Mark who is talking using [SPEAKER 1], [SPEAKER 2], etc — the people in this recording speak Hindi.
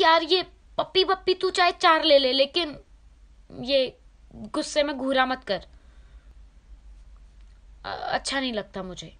[SPEAKER 1] यार ये पप्पी पप्पी तू चाहे चार ले ले, लेकिन ये गुस्से में घूरा मत कर। अच्छा नहीं लगता मुझे।